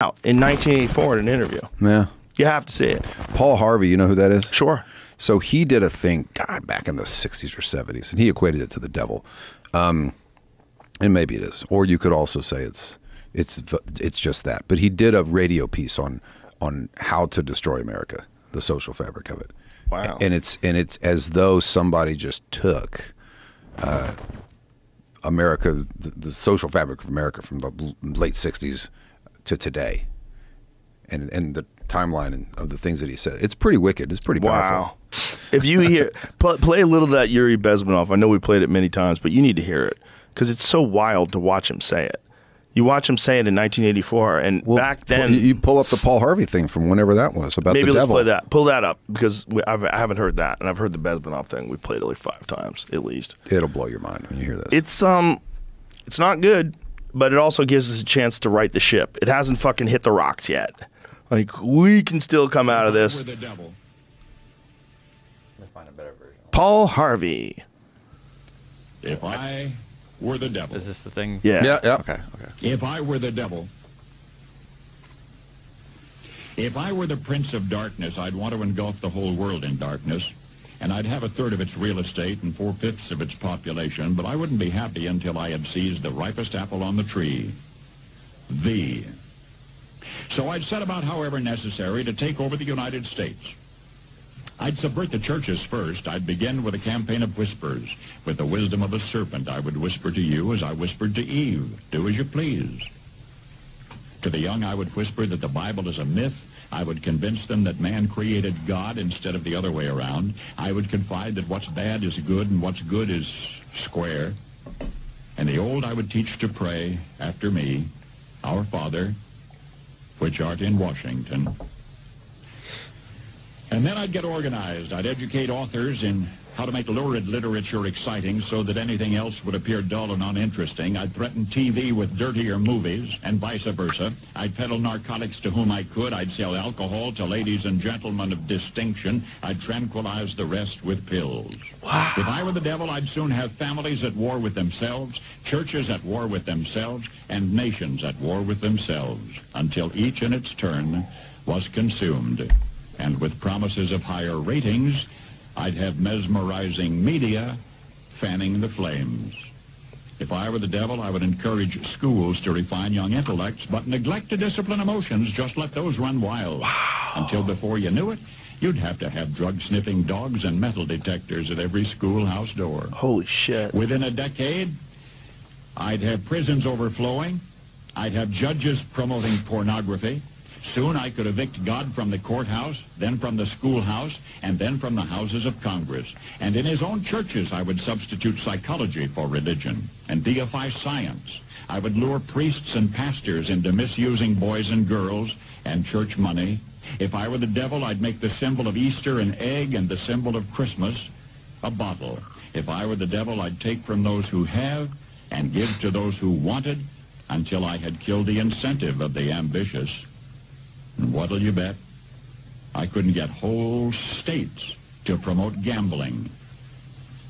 out in 1984 in an interview. Yeah. You have to see it. Paul Harvey, you know who that is? Sure. So he did a thing, God, back in the 60s or 70s, and he equated it to the devil. Um, and maybe it is. Or you could also say it's it's it's just that. But he did a radio piece on on how to destroy America, the social fabric of it. Wow. And it's and it's as though somebody just took uh, America, the, the social fabric of America from the late 60s to today. And and the timeline of the things that he said. It's pretty wicked. It's pretty powerful. Wow. If you hear pl- play a little of that Yuri Bezmenov, I know we played it many times, but you need to hear it because it's so wild to watch him say it. You watch him say it in 1984, and Well, back then, you, pull up the Paul Harvey thing from whenever that was about maybe the let's devil. play that. Pull that up because we, I've, I haven't heard that, and I've heard the Bezmenov thing. We played it like five times at least. It'll blow your mind when you hear this. It's um, it's not good, but it also gives us a chance to right the ship. It hasn't fucking hit the rocks yet. Like we can still come out of this. With the devil. Let me find a better version. Paul Harvey. If I were the devil. Is this the thing? Yeah. yeah, yeah. Okay. Okay. If I were the devil. If I were the prince of darkness, I'd want to engulf the whole world in darkness. And I'd have a third of its real estate and four-fifths of its population, but I wouldn't be happy until I had seized the ripest apple on the tree. The. So I'd set about, however necessary, to take over the United States. I'd subvert the churches first. I'd begin with a campaign of whispers. With the wisdom of a serpent, I would whisper to you as I whispered to Eve, do as you please. To the young, I would whisper that the Bible is a myth. I would convince them that man created God instead of the other way around. I would confide that what's bad is good and what's good is square. And the old I would teach to pray after me, Our Father, which art in Washington. And then I'd get organized. I'd educate authors in how to make lurid literature exciting so that anything else would appear dull and uninteresting. I'd threaten TV with dirtier movies and vice versa. I'd peddle narcotics to whom I could. I'd sell alcohol to ladies and gentlemen of distinction. I'd tranquilize the rest with pills. Wow. If I were the devil, I'd soon have families at war with themselves, churches at war with themselves, and nations at war with themselves, until each in its turn was consumed. And with promises of higher ratings, I'd have mesmerizing media fanning the flames. If I were the devil, I would encourage schools to refine young intellects, but neglect to discipline emotions. Just let those run wild. Until before you knew it, you'd have to have drug-sniffing dogs and metal detectors at every schoolhouse door. Holy shit. Within a decade, I'd have prisons overflowing. I'd have judges promoting pornography. Soon I could evict God from the courthouse, then from the schoolhouse, and then from the houses of Congress. And in his own churches, I would substitute psychology for religion and deify science. I would lure priests and pastors into misusing boys and girls and church money. If I were the devil, I'd make the symbol of Easter an egg and the symbol of Christmas a bottle. If I were the devil, I'd take from those who have and give to those who wanted until I had killed the incentive of the ambitious. And what'll you bet? I couldn't get whole states to promote gambling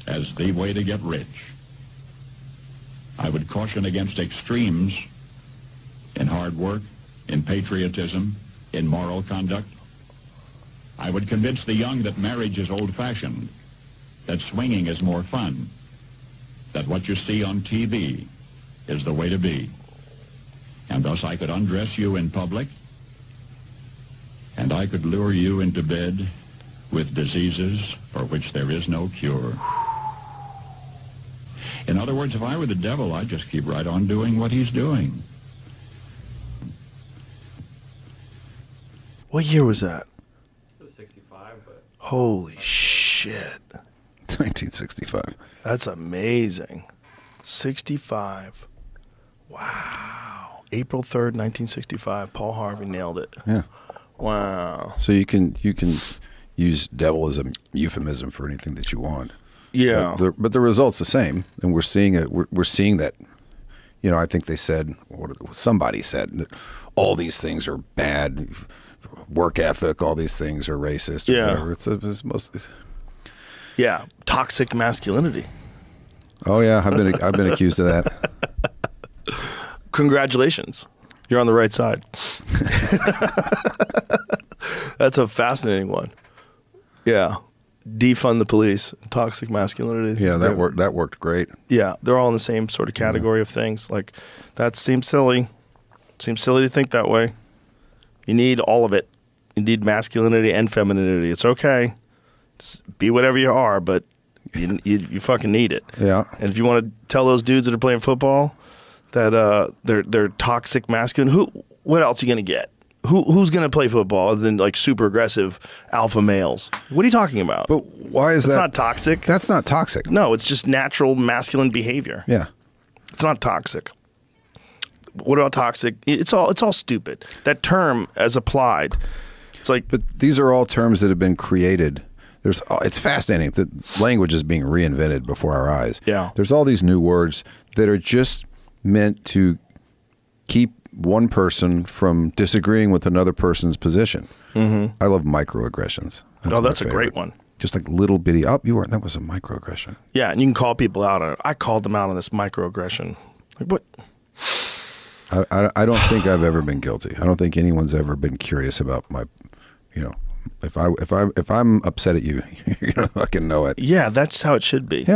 as the way to get rich. I would caution against extremes in hard work, in patriotism, in moral conduct. I would convince the young that marriage is old-fashioned, that swinging is more fun, that what you see on TV is the way to be. And thus I could undress you in public, I could lure you into bed with diseases for which there is no cure. In other words, if I were the devil, I'd just keep right on doing what he's doing. What year was that? It was 65, but Holy shit. 1965. That's amazing. 65. Wow. April 3rd, 1965. Paul Harvey nailed it. Yeah. Wow. So you can you can use devil as a euphemism for anything that you want. Yeah. But the, but the result's the same, and we're seeing it. We're, we're seeing that. You know, I think they said, what somebody said that all these things are bad. Work ethic, all these things are racist. or Yeah. whatever. It's, it's mostly. yeah. Toxic masculinity. Oh yeah, I've been I've been accused of that. Congratulations. You're on the right side. That's a fascinating one. Yeah. Defund the police, toxic masculinity. Yeah, that They're- worked. That worked great. Yeah, they're all in the same sort of category of things. Like that seems silly. Seems silly to think that way. You need all of it. You need masculinity and femininity. It's okay. Just be whatever you are, but you, you, you fucking need it. Yeah. And if you want to tell those dudes that are playing football that uh, they're they're toxic masculine, who what else are you gonna get? Who who's gonna play football other than like super aggressive alpha males? What are you talking about? But why is It's that? It's not toxic. that's not toxic. no, it's just natural masculine behavior. Yeah. It's not toxic. What about toxic? It's all it's all stupid. That term as applied, it's like But these are all terms that have been created. There's, oh, it's fascinating that language is being reinvented before our eyes. Yeah. There's all these new words that are just meant to keep one person from disagreeing with another person's position. Mm-hmm. I love microaggressions. Oh, that's a great one. Just like little bitty. Oh, you weren't. That was a microaggression. yeah, and you can call people out on it. I called them out on this microaggression. Like what? I, I, I don't think I've ever been guilty. I don't think anyone's ever been curious about my, you know, if I if I if I'm upset at you, you're gonna fucking know it. Yeah, that's how it should be. Yeah.